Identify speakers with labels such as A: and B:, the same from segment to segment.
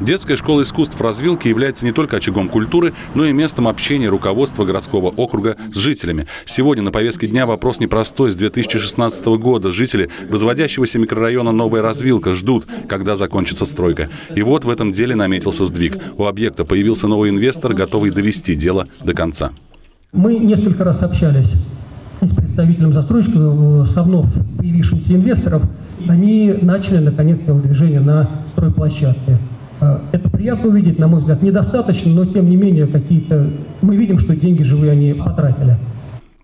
A: Детская школа искусств в развилке является не только очагом культуры, но и местом общения руководства городского округа с жителями. Сегодня на повестке дня вопрос непростой. С 2016 года жители возводящегося микрорайона «Новая развилка» ждут, когда закончится стройка. И вот в этом деле наметился сдвиг. У объекта появился новый инвестор, готовый довести дело до конца.
B: Мы несколько раз общались с представителем застройщиков, со вновь появившимся инвесторов. Они начали, наконец, движение на стройплощадке. А, это приятно увидеть, на мой взгляд, недостаточно, но тем не менее какие-то мы видим, что деньги живые они потратили.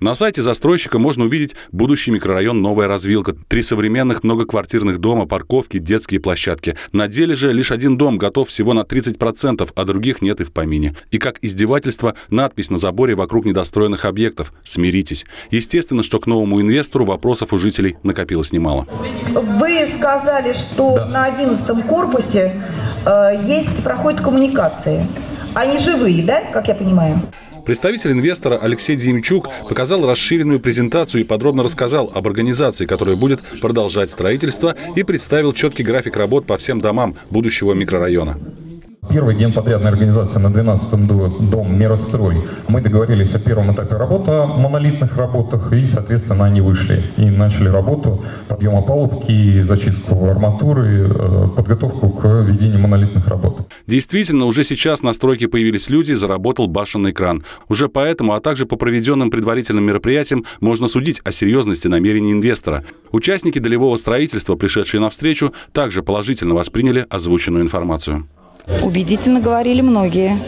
A: На сайте застройщика можно увидеть будущий микрорайон «Новая развилка». Три современных многоквартирных дома, парковки, детские площадки. На деле же лишь один дом готов всего на 30%, а других нет и в помине. И как издевательство, надпись на заборе вокруг недостроенных объектов «Смиритесь». Естественно, что к новому инвестору вопросов у жителей накопилось немало.
C: Вы сказали, что да. на 11 корпусе э, есть, проходят коммуникации. Они живые, да, как я понимаю?
A: Представитель инвестора Алексей Демчук показал расширенную презентацию и подробно рассказал об организации, которая будет продолжать строительство и представил четкий график работ по всем домам будущего микрорайона.
D: Первый генподрядная организация на 12-м дом «Мирострой». Мы договорились о первом этапе работы, о монолитных работах, и, соответственно, они вышли и начали работу подъема палубки, зачистку арматуры, э, подготовку к ведению монолитных работ.
A: Действительно, уже сейчас на стройке появились люди, заработал башенный кран. Уже поэтому, а также по проведенным предварительным мероприятиям, можно судить о серьезности намерений инвестора. Участники долевого строительства, пришедшие навстречу, также положительно восприняли озвученную информацию.
E: Убедительно говорили многие.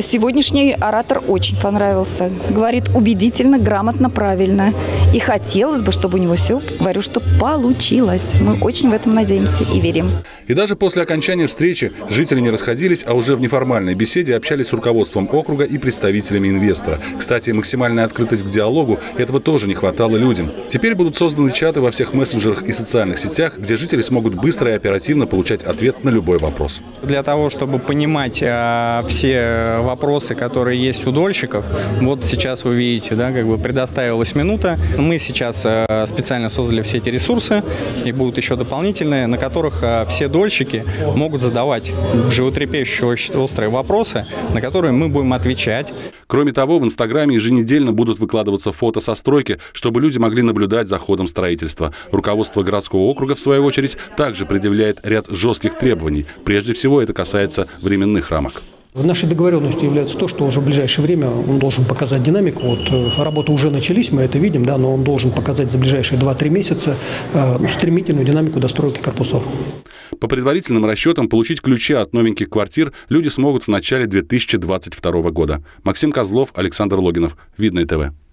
E: Сегодняшний оратор очень понравился. Говорит убедительно, грамотно, правильно. И хотелось бы, чтобы у него все, говорю, что получилось. Мы очень в этом надеемся и верим.
A: И даже после окончания встречи жители не расходились, а уже в неформальной беседе общались с руководством округа и представителями инвестора. Кстати, максимальная открытость к диалогу – этого тоже не хватало людям. Теперь будут созданы чаты во всех мессенджерах и социальных сетях, где жители смогут быстро и оперативно получать ответ на любой вопрос.
F: Для того, того, чтобы понимать а, все вопросы, которые есть у дольщиков, вот сейчас вы видите, да, как бы предоставилась минута. Мы сейчас а, специально создали все эти ресурсы, и будут еще дополнительные, на которых а, все дольщики могут задавать животрепещущие острые вопросы, на которые мы будем отвечать.
A: Кроме того, в Инстаграме еженедельно будут выкладываться фото со стройки, чтобы люди могли наблюдать за ходом строительства. Руководство городского округа, в свою очередь, также предъявляет ряд жестких требований. Прежде всего, это касается временных рамок.
B: Нашей договоренностью является то, что уже в ближайшее время он должен показать динамику. Вот э, работы уже начались, мы это видим, да, но он должен показать за ближайшие 2-3 месяца э, стремительную динамику достройки корпусов.
A: По предварительным расчетам, получить ключи от новеньких квартир люди смогут в начале 2022 года. Максим Козлов, Александр Логинов. Видное ТВ.